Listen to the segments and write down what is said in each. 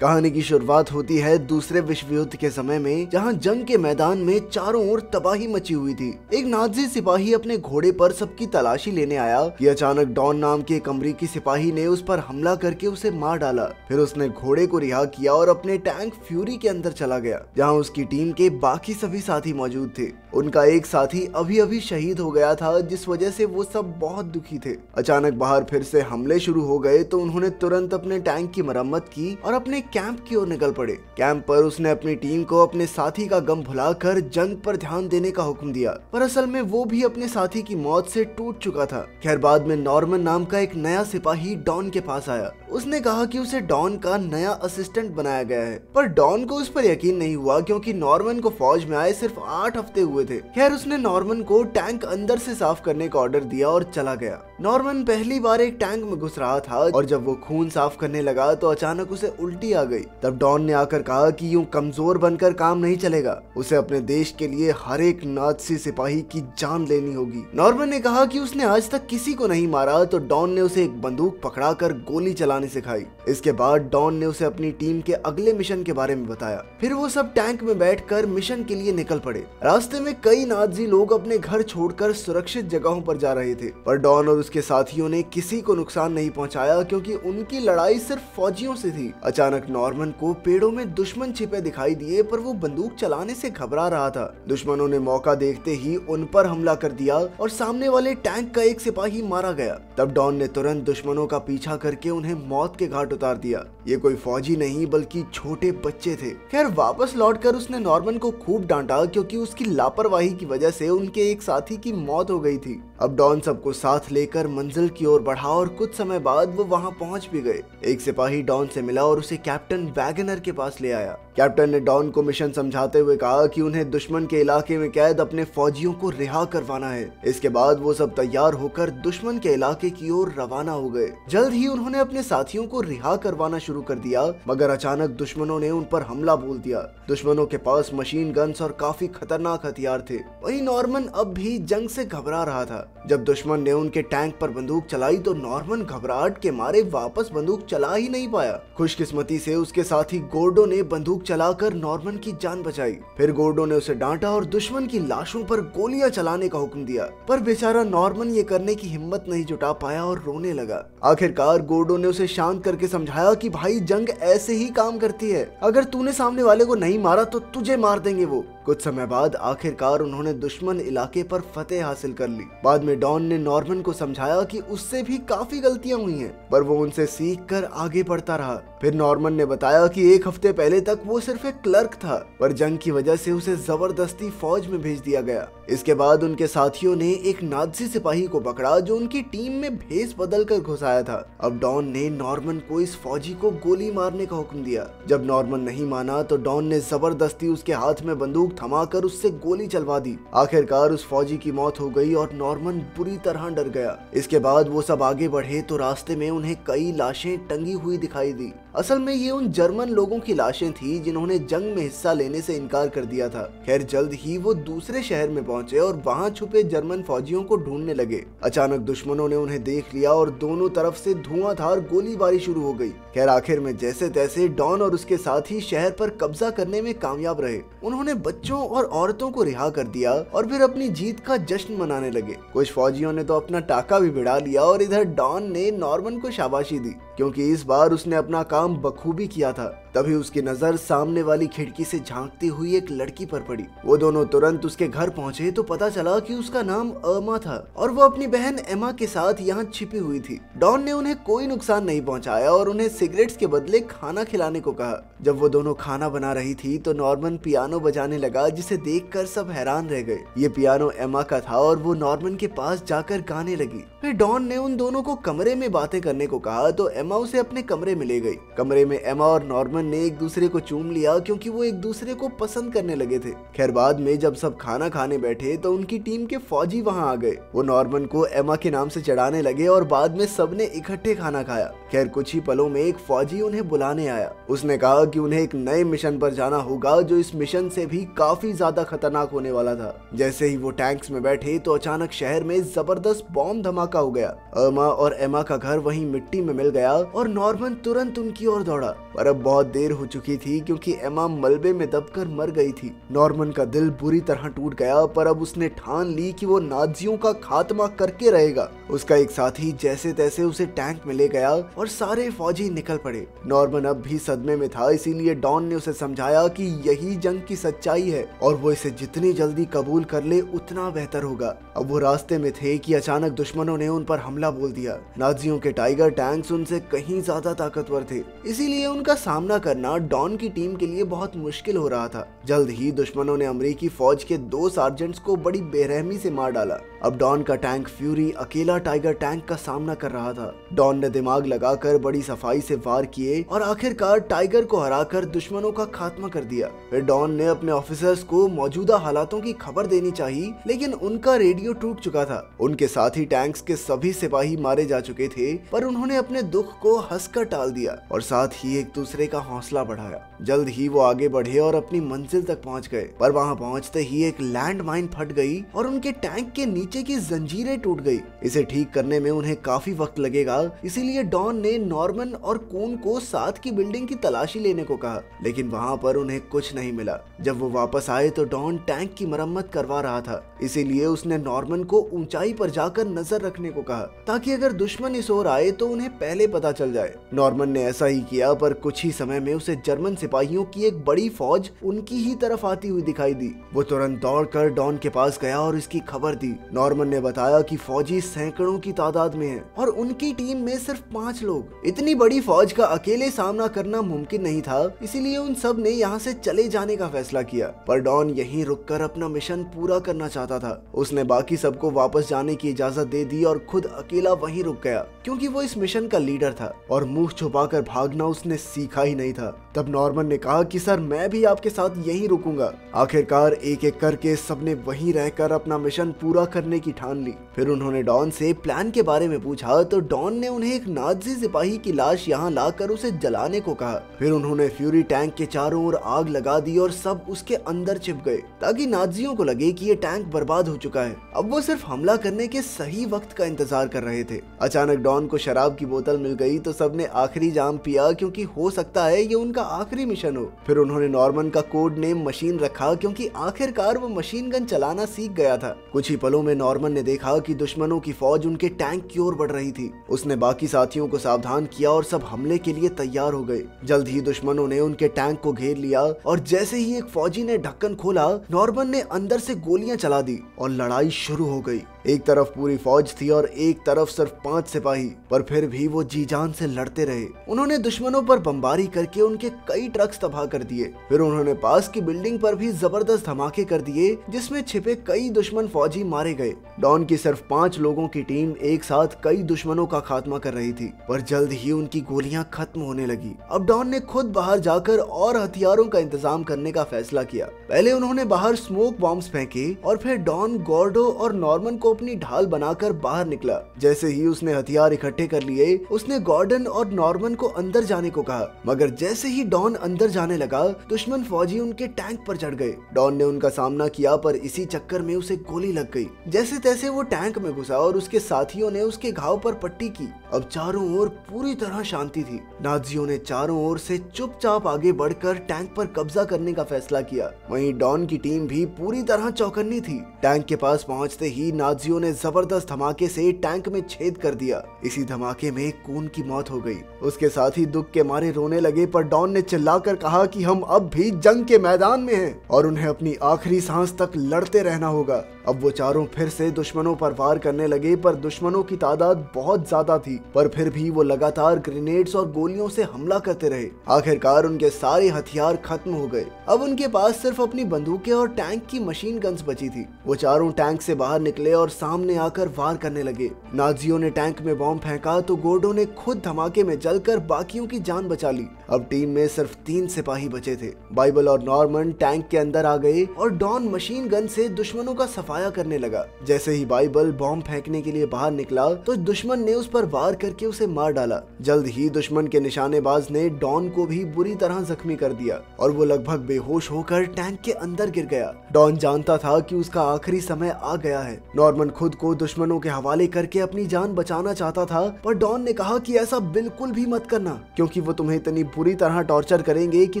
कहानी की शुरुआत होती है दूसरे विश्व युद्ध के समय में, जहाँ जंग के मैदान में चारों ओर तबाही मची हुई थी। एक नाजी सिपाही अपने घोड़े पर सबकी तलाशी लेने आया। कि अचानक डॉन नाम के एक अमरीकी सिपाही ने उस पर हमला करके उसे मार डाला। फिर उसने घोड़े को रिहा किया और अपने टैंक फ्यूरी के अंदर चला गया, जहाँ उसकी टीम के बाकी सभी साथी मौजूद थे। उनका एक साथी अभी अभी शहीद हो गया था, जिस वजह से वो सब बहुत दुखी थे। अचानक बाहर फिर से हमले शुरू हो गए तो उन्होंने तुरंत अपने टैंक की मरम्मत की और अपने कैंप की ओर निकल पड़े। कैंप पर उसने अपनी टीम को अपने साथी का गम भुलाकर जंग पर ध्यान देने का हुक्म दिया। पर असल में वो भी अपने साथी की मौत से टूट चुका था। खैर, बाद में नॉर्मन नाम का एक नया सिपाही डॉन के पास आया। उसने कहा कि उसे डॉन का नया असिस्टेंट बनाया गया है। पर डॉन को उस पर यकीन नहीं हुआ क्योंकि नॉर्मन को फौज में आए सिर्फ़ आठ हफ़्ते हुए थे। खैर, उसने नॉर्मन को टैंक अंदर से साफ़ करने का ऑर्डर दिया और चला गया। नॉर्मन पहली बार एक टैंक में घुस रहा था और जब वो खून साफ़ करने लगा तो अचानक उसे उल्टी आ गई। तब डॉन ने आकर कहा कि यूँ कमज़ोर बनकर काम नहीं चलेगा। उसे अपने देश के लिए हर एक नाथसी सिपाही की जान लेनी होगी। नॉर्मन ने कहा कि उसने आज तक किसी को नहीं मारा तो डॉन ने उसे एक बंदूक पकड़ाकर गोली चलाने सिखाई। इसके बाद डॉन ने उसे अपनी टीम के अगले मिशन के बारे में बताया। फिर वो सब टैंक में बैठकर मिशन के लिए निकल पड़े। रास्ते में कई नाजी लोग अपने घर छोड़कर सुरक्षित जगहों पर जा रहे थे। पर डॉन और उसके साथियों ने किसी को नुकसान नहीं पहुँचाया, क्योंकि उनकी लड़ाई सिर्फ़ फौजियों से थी। अचानक नॉर्मन को पेड़ों में दुश्मन छिपे दिखाई दिए, पर वो बंदूक चलाने से घबरा रहा था। दुश्मनों ने मौका देखते ही उन पर हमला कर दिया और सामने वाले टैंक का एक सिपाही मारा गया। तब डॉन ने तुरंत दुश्मनों का पीछा करके उन्हें मौत के घाट उतार दिया। ये कोई फौजी नहीं, बल्कि छोटे बच्चे थे। खैर, वापस लौटकर उसने नॉर्मन को खूब डांटा, क्योंकि उसकी लापरवाही की वजह से उनके एक साथी की मौत हो गई थी। अब डॉन सबको साथ लेकर मंजिल की ओर बढ़ा और कुछ समय बाद वो वहाँ पहुँच भी गए। एक सिपाही डॉन से मिला और उसे कैप्टन वैगनर के पास ले आया। कैप्टन ने डॉन को मिशन समझाते हुए कहा कि उन्हें दुश्मन के इलाके में कैद अपने फौजियों को रिहा करवाना है। इसके बाद वो सब तैयार होकर दुश्मन के इलाके की ओर रवाना हो गए। जल्द ही उन्होंने अपने साथियों को रिहा करवाना शुरू कर दिया, मगर अचानक दुश्मनों ने उन पर हमला बोल दिया। दुश्मनों के पास मशीन गन्स और काफ़ी खतरनाक हथियार थे। वही नॉर्मन अब भी जंग से घबरा रहा था। जब दुश्मन ने उनके टैंक पर बंदूक चलाई तो नॉर्मन घबराहट के मारे वापस बंदूक चला ही नहीं पाया। खुशकिस्मती से उसके साथी गोर्डो ने बंदूक चलाकर नॉर्मन की जान बचाई। फिर गोर्डो ने उसे डांटा और दुश्मन की लाशों पर गोलियाँ चलाने का हुक्म दिया। पर बेचारा नॉर्मन ये करने की हिम्मत नहीं जुटा पाया और रोने लगा। आखिरकार गोर्डो ने उसे शांत करके समझाया कि भाई जंग ऐसे ही काम करती है। अगर तूने सामने वाले को नहीं मारा तो तुझे मार देंगे वो। कुछ समय बाद आखिरकार उन्होंने दुश्मन इलाके पर फतेह हासिल कर ली। बाद में डॉन ने नॉर्मन को समझाया कि उससे भी काफ़ी गलतियाँ हुई हैं, पर वो उनसे सीख कर आगे बढ़ता रहा। फिर नॉर्मन ने बताया कि एक हफ़्ते पहले तक वो सिर्फ़ एक क्लर्क था, पर जंग की वजह से उसे ज़बरदस्ती फौज में भेज दिया गया। इसके बाद उनके साथियों ने एक नाजी सिपाही को पकड़ा, जो उनकी टीम में भेस बदल कर घुसाया था। अब डॉन ने नॉर्मन को इस फौजी को गोली मारने का हुक्म दिया। जब नॉर्मन नहीं माना तो डॉन ने ज़बरदस्ती उसके हाथ में बंदूक थमाकर उससे गोली चलवा दी। आखिरकार उस फौजी की मौत हो गई और नॉर्मन बुरी तरह डर गया। इसके बाद वो सब आगे बढ़े तो रास्ते में उन्हें कई लाशें टंगी हुई दिखाई दी। असल में ये उन जर्मन लोगों की लाशें थी जिन्होंने जंग में हिस्सा लेने से इनकार कर दिया था। खैर, जल्द ही वो दूसरे शहर में पहुँचे और वहाँ छुपे जर्मन फौजियों को ढूँढने लगे। अचानक दुश्मनों ने उन्हें देख लिया और दोनों तरफ़ से धुआंधार गोलीबारी शुरू हो गई। खैर, आखिर में जैसे तैसे डॉन और उसके साथ ही शहर पर कब्जा करने में कामयाब रहे। उन्होंने बच्चों और औरतों को रिहा कर दिया और फिर अपनी जीत का जश्न मनाने लगे। कुछ फौजियों ने तो अपना टाका भी भिड़ा लिया और इधर डॉन ने नॉर्मन को शाबाशी दी। क्योंकि इस बार उसने अपना काम बखूबी किया था। तभी उसकी नज़र सामने वाली खिड़की से झांकती हुई एक लड़की पर पड़ी। वो दोनों तुरंत उसके घर पहुँचे तो पता चला कि उसका नाम अमा था और वो अपनी बहन एमा के साथ यहाँ छिपी हुई थी। डॉन ने उन्हें कोई नुकसान नहीं पहुँचाया और उन्हें सिगरेट्स के बदले खाना खिलाने को कहा। जब वो दोनों खाना बना रही थी तो नॉर्मन पियानो बजाने लगा, जिसे देखकर सब हैरान रह गए। ये पियानो एमा का था और वो नॉर्मन के पास जाकर गाने लगी। फिर डॉन ने उन दोनों को कमरे में बातें करने को कहा तो एमा उसे अपने कमरे में ले गई। कमरे में एमा और नॉर्मन ने एक दूसरे को चूम लिया क्योंकि वो एक दूसरे को पसंद करने लगे थे। खैर, बाद में जब सब खाना खाने बैठे तो उनकी टीम के फौजी वहाँ आ गए। वो नॉर्मन को एमा के नाम से चढ़ाने लगे और बाद में सबने इकट्ठे खाना खाया। खैर, कुछ ही पलों में एक फौजी उन्हें बुलाने आया। उसने कहा कि उन्हें एक नए मिशन पर जाना होगा, जो इस मिशन से भी काफ़ी ज़्यादा खतरनाक होने वाला था। जैसे ही वो टैंक्स में बैठे तो अचानक शहर में ज़बरदस्त बॉम्ब धमाका हो गया। अमा और एमा का घर वहीं मिट्टी में मिल गया और नॉर्मन तुरंत उनकी ओर दौड़ा। पर अब बहुत देर हो चुकी थी क्योंकि एमा मलबे में दबकर मर गई थी। नॉर्मन का दिल बुरी तरह टूट गया, पर अब उसने ठान ली कि वो नाजियों का खात्मा करके रहेगा। उसका एक साथी जैसे तैसे उसे टैंक में ले गया और सारे फौजी निकल पड़े। नॉर्मन अब भी सदमे में था, इसीलिए डॉन ने उसे समझाया कि यही जंग की सच्चाई है और वो इसे जितनी जल्दी कबूल कर ले, उतना बेहतर होगा। अब वो रास्ते में थे कि अचानक दुश्मनों ने उन पर हमला बोल दिया। नाजियों के टाइगर टैंक्स उनसे कहीं ज़्यादा ताकतवर थे, इसीलिए उनका सामना करना डॉन की टीम के लिए बहुत मुश्किल हो रहा था। जल्द ही दुश्मनों ने अमरीकी फौज के दो सार्जेंट्स को बड़ी बेरहमी से मार डाला। अब डॉन का टैंक फ्यूरी, अकेला टाइगर टैंक का सामना कर रहा था। डॉन ने दिमाग लगाकर बड़ी सफ़ाई से वार किए और आखिरकार टाइगर को हराकर दुश्मनों का खात्मा कर दिया। फिर डॉन ने अपने ऑफिसर्स को मौजूदा हालातों की खबर देनी चाहिए लेकिन उनका रेडियो टूट चुका था। उनके साथ ही टैंक्स के सभी सिपाही मारे जा चुके थे, पर उन्होंने अपने दुख को हंसकर टाल दिया और साथ ही एक दूसरे का हौसला बढ़ाया। जल्द ही वो आगे बढ़े और अपनी मंजिल तक पहुँच गए। पर वहाँ पहुँचते ही एक लैंड माइन फट गई और उनके टैंक के नीचे की जंजीरें टूट गई। इसे ठीक करने में उन्हें काफ़ी वक्त लगेगा, इसीलिए डॉन ने नॉर्मन और कून को साथ की बिल्डिंग की तलाशी लेने को कहा, लेकिन वहाँ पर उन्हें कुछ नहीं मिला। जब वो वापस आए तो डॉन टैंक की मरम्मत करवा रहा था, इसीलिए उसने नॉर्मन को ऊंचाई पर जाकर नज़र रखने को कहा, ताकि अगर दुश्मन इस ओर आए तो उन्हें पहले पता चल जाए। नॉर्मन ने ऐसा ही किया, पर कुछ ही समय में उसे जर्मन सिपाहियों की एक बड़ी फौज उनकी ही तरफ़ आती हुई दिखाई दी। वो तुरंत दौड़कर डॉन के पास गया और इसकी खबर दी। नॉर्मन ने बताया कि फौजी सैकड़ों की तादाद में है और उनकी टीम में सिर्फ़ पाँच लोग। इतनी बड़ी फौज का अकेले सामना करना मुमकिन नहीं था, इसीलिए उन सबने यहाँ से चले जाने का फैसला किया। पर डॉन यहीं रुककर अपना मिशन पूरा करना चाहता था। उसने बाकी सबको वापस जाने की इजाज़त दे दी और खुद अकेला वहीं रुक गया, क्योंकि वो इस मिशन का लीडर था और मुँह छुपाकर भागना उसने सीखा ही नहीं था। तब नॉर्मन ने कहा कि सर, मैं भी आपके साथ यहीं रुकूँगा। आखिरकार एक एक करके सबने वहीं रहकर अपना मिशन पूरा करने की ठान ली। फिर उन्होंने डॉन से प्लान के बारे में पूछा तो डॉन ने उन्हें एक नाजी सिपाही की लाश यहाँ लाकर उसे जलाने को कहा। फिर उन्होंने फ्यूरी टैंक के चारों ओर आग लगा दी और सब उसके अंदर छिप गए, ताकि नाजियों को लगे कि ये टैंक बर्बाद हो चुका है। अब वो सिर्फ़ हमला करने के सही वक्त का इंतज़ार कर रहे थे। अचानक डॉन को शराब की बोतल मिल गई तो सबने आखिरी जाम पिया, क्योंकि हो सकता है ये उनका आखिरी मिशन हो। फिर उन्होंने नॉर्मन का कोड नेम मशीन रखा क्योंकि आखिरकार वो मशीन गन चलाना सीख गया था। कुछ ही पलों में नॉर्मन ने देखा कि दुश्मनों की फौज उनके टैंक की ओर बढ़ रही थी। उसने बाकी साथियों को सावधान किया और सब हमले के लिए तैयार हो गए। जल्द ही दुश्मनों ने उनके टैंक को घेर लिया और जैसे ही एक फौजी ने ढक्कन खोला, नॉर्मन ने अंदर से गोलियाँ चला दी और लड़ाई शुरू हो गई। एक तरफ़ पूरी फौज थी और एक तरफ़ सिर्फ़ पाँच सिपाही, पर फिर भी वो जी जान से लड़ते रहे। उन्होंने दुश्मनों पर बमबारी करके उनके कई ट्रक्स तबाह कर दिए। फिर उन्होंने पास की बिल्डिंग पर भी ज़बरदस्त धमाके कर दिए, जिसमें छिपे कई दुश्मन फौजी मारे गए। डॉन की सिर्फ़ पाँच लोगों की टीम एक साथ कई दुश्मनों का खात्मा कर रही थी, पर जल्द ही उनकी गोलियाँ खत्म होने लगी। अब डॉन ने खुद बाहर जाकर और हथियारों का इंतज़ाम करने का फैसला किया। पहले उन्होंने बाहर स्मोक बॉम्ब फेंके और फिर डॉन, गॉर्डो और नॉर्मन को अपनी ढाल बनाकर बाहर निकला। जैसे ही उसने हथियार इकट्ठे कर लिए, उसने गॉर्डन और नॉर्मन को अंदर जाने को कहा। मगर जैसे ही डॉन अंदर जाने लगा, दुश्मन फौजी उनके टैंक पर चढ़ गए। डॉन ने उनका सामना किया, पर इसी चक्कर में उसे गोली लग गई। जैसे तैसे वो टैंक में घुसा और उसके साथियों ने उसके घाव पर पट्टी की। अब चारों ओर पूरी तरह शांति थी। नाजियों ने चारों ओर से चुपचाप आगे बढ़कर टैंक पर कब्जा करने का फैसला किया। वहीं डॉन की टीम भी पूरी तरह चौकन्नी थी। टैंक के पास पहुँचते ही नाजियों ने ज़बरदस्त धमाके से टैंक में छेद कर दिया। इसी धमाके में कून की मौत हो गई। उसके साथ ही दुख के मारे रोने लगे, पर डॉन ने चिल्लाकर कहा कि हम अब भी जंग के मैदान में हैं और उन्हें अपनी आखिरी सांस तक लड़ते रहना होगा। अब वो चारों फिर से दुश्मनों पर वार करने लगे, पर दुश्मनों की तादाद बहुत ज़्यादा थी, पर फिर भी वो लगातार ग्रेनेड्स और गोलियों से हमला करते रहे। आखिरकार उनके सारे हथियार खत्म हो गए। अब उनके पास सिर्फ़ अपनी बंदूकें और टैंक की मशीन गन्स बची थी। वो चारों टैंक से बाहर निकले और सामने आकर वार करने लगे। नाजियों ने टैंक में बॉम्ब फेंका तो गोडो ने खुद धमाके में जलकर बाकियों की जान बचा ली। अब टीम में सिर्फ़ तीन सिपाही बचे थे। बाइबल और नॉर्मन टैंक के अंदर आ गए और डॉन मशीन गन से दुश्मनों का सफाया करने लगा। जैसे ही बाइबल बॉम्ब फेंकने के लिए बाहर निकला तो दुश्मन ने उस पर वार करके उसे मार डाला। जल्द ही दुश्मन के निशानेबाज ने डॉन को भी बुरी तरह जख्मी कर दिया और वो लगभग बेहोश होकर टैंक के अंदर गिर गया। डॉन जानता था कि उसका आखिरी समय आ गया है। नॉर्मन खुद को दुश्मनों के हवाले करके अपनी जान बचाना चाहता था, पर डॉन ने कहा कि ऐसा बिल्कुल भी मत करना, क्योंकि वो तुम्हें इतनी पूरी तरह टॉर्चर करेंगे कि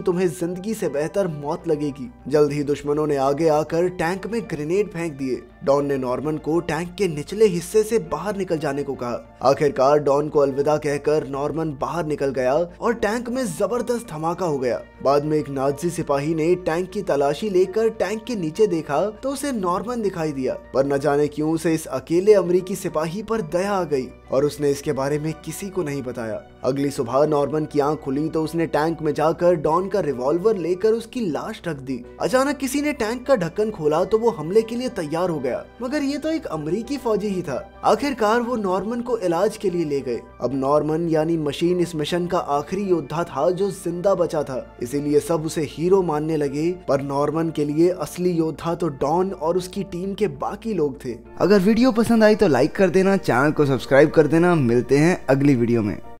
तुम्हें ज़िंदगी से बेहतर मौत लगेगी। जल्द ही दुश्मनों ने आगे आकर टैंक में ग्रेनेड फेंक दिए। डॉन ने नॉर्मन को टैंक के निचले हिस्से से बाहर निकल जाने को कहा। आखिरकार डॉन को अलविदा कहकर नॉर्मन बाहर निकल गया और टैंक में ज़बरदस्त धमाका हो गया। बाद में एक नाजी सिपाही ने टैंक की तलाशी लेकर टैंक के नीचे देखा तो उसे नॉर्मन दिखाई दिया। पर न जाने क्यों उसे इस अकेले अमरीकी सिपाही पर दया आ गई और उसने इसके बारे में किसी को नहीं बताया। अगली सुबह नॉर्मन की आँख खुली तो उसने टैंक में जाकर डॉन का रिवॉल्वर लेकर उसकी लाश ढक दी। अचानक किसी ने टैंक का ढक्कन खोला तो वो हमले के लिए तैयार हो गया, मगर ये तो एक अमरीकी फौजी ही था। आखिरकार वो नॉर्मन को इलाज के लिए ले गए। अब नॉर्मन यानी मशीन इस मिशन का आखिरी योद्धा था जो ज़िंदा बचा था। इसीलिए सब उसे हीरो मानने लगे, पर नॉर्मन के लिए असली योद्धा तो डॉन और उसकी टीम के बाकी लोग थे। अगर वीडियो पसंद आई तो लाइक कर देना, चैनल को सब्सक्राइब कर देना। मिलते हैं अगली वीडियो में।